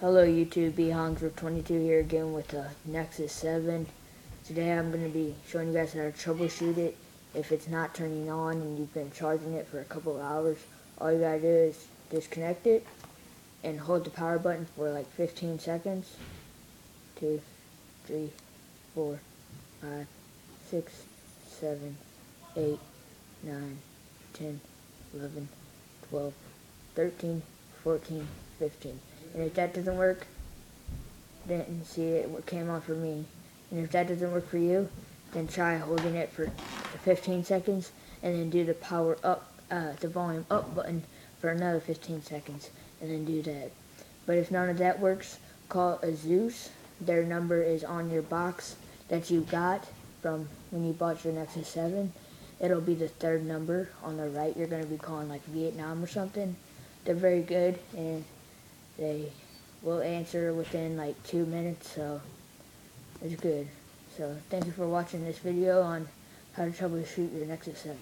Hello YouTube, B Hollingsworth 22 here again with the Nexus 7. Today I'm going to be showing you guys how to troubleshoot it if it's not turning on and you've been charging it for a couple of hours. All you gotta do is disconnect it and hold the power button for like 15 seconds. 2, 3, 4, 5, 6, 7, 8, 9, 10, 11, 12, 13, 14, 15. And if that doesn't work, then see it what came on for me. And if that doesn't work for you, then try holding it for 15 seconds and then do the power up, uh, the volume up button for another 15 seconds and then do that. But if none of that works, call Asus. Their number is on your box that you got from when you bought your Nexus 7. It'll be the third number on the right. You're going to be calling like Vietnam or something. They're very good and they will answer within like two minutes, so it's good. So thank you for watching this video on how to troubleshoot your Nexus 7.